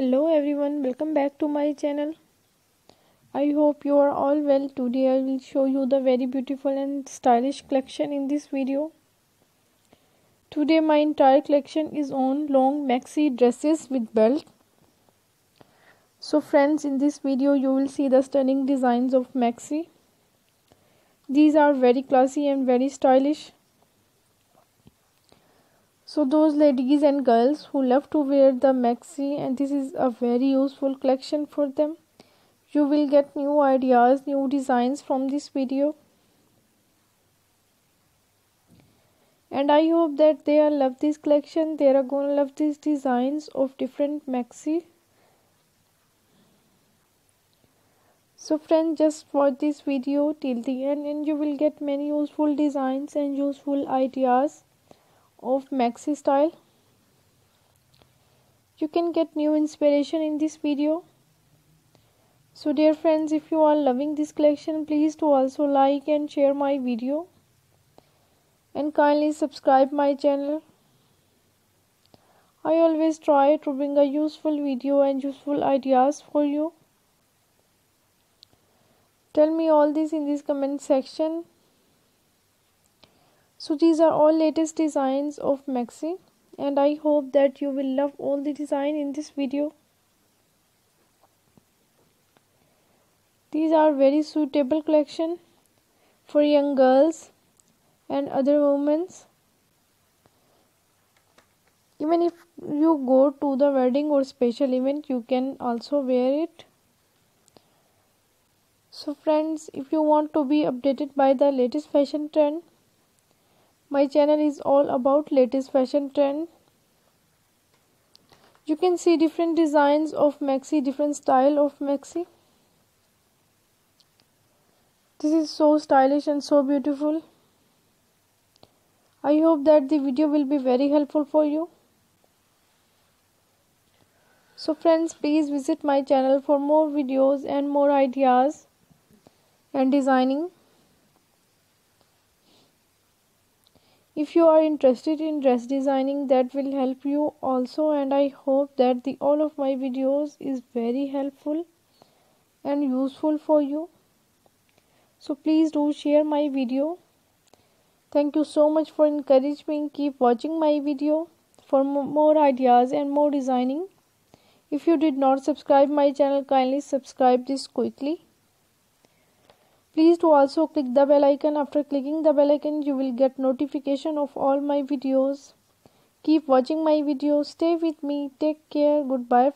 hello everyone. Welcome back to my channel. I hope you are all well. Today i will show you the very beautiful and stylish collection in this video. Today my entire collection is on long maxi dresses with belt. So friends in this video you will see the stunning designs of maxi. These are very classy and very stylish so those ladies and girls who love to wear the maxi and this is a very useful collection for them. You will get new ideas new designs from this video. And i hope that they are love this collection. They are gonna love these designs of different maxi. So friends just watch this video till the end and you will get many useful designs and useful ideas of maxi style. You can get new inspiration in this video. So dear friends if you are loving this collection please do also like and share my video. And kindly subscribe my channel. I always try to bring a useful video and useful ideas for you. Tell me all this in this comment section so these are all latest designs of maxi and i hope that you will love all the design in this video. These are very suitable collection for young girls and other women. Even if you go to the wedding or special event you can also wear it. So friends if you want to be updated by the latest fashion trend my channel is all about latest fashion trend. You can see different designs of maxi different style of maxi. This is so stylish and so beautiful. I hope that the video will be very helpful for you. So friends please visit my channel for more videos and more ideas and designing if you are interested in dress designing that will help you also and i hope that the all of my videos is very helpful and useful for you. So please do share my video. Thank you so much for encouraging keep watching my video for more ideas and more designing. If you did not subscribe my channel kindly subscribe this quickly Please do also click the bell icon. After clicking the bell icon, you will get notification of all my videos. Keep watching my videos. Stay with me. Take care. Goodbye.